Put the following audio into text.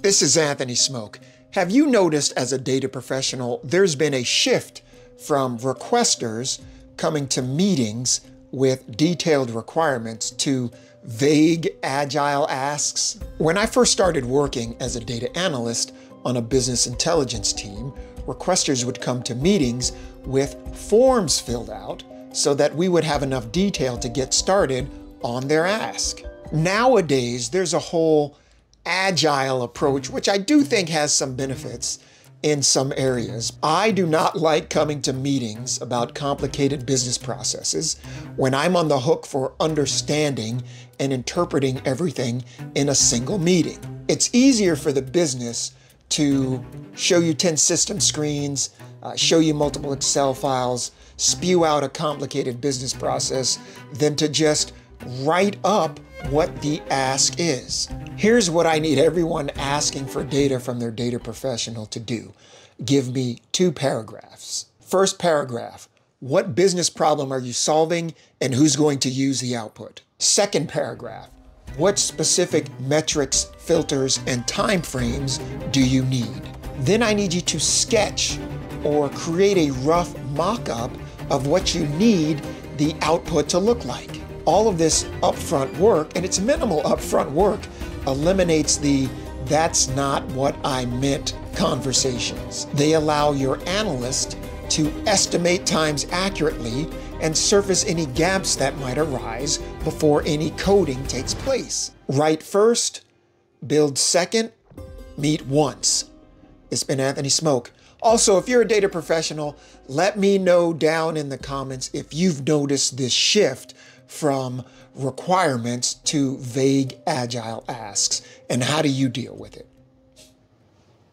This is Anthony Smoak. Have you noticed as a data professional, there's been a shift from requesters coming to meetings with detailed requirements to vague, agile asks? When I first started working as a data analyst on a business intelligence team, requesters would come to meetings with forms filled out so that we would have enough detail to get started on their ask. Nowadays, there's a whole agile approach, which I do think has some benefits in some areas. I do not like coming to meetings about complicated business processes when I'm on the hook for understanding and interpreting everything in a single meeting. It's easier for the business to show you 10 system screens, uh, show you multiple Excel files, spew out a complicated business process than to just write up what the ask is. Here's what I need everyone asking for data from their data professional to do. Give me two paragraphs. First paragraph, what business problem are you solving and who's going to use the output? Second paragraph, what specific metrics, filters, and timeframes do you need? Then I need you to sketch or create a rough mock-up of what you need the output to look like all of this upfront work, and it's minimal upfront work, eliminates the that's not what I meant conversations. They allow your analyst to estimate times accurately and surface any gaps that might arise before any coding takes place. Write first, build second, meet once. It's been Anthony Smoak. Also, if you're a data professional, let me know down in the comments if you've noticed this shift from requirements to vague agile asks and how do you deal with it?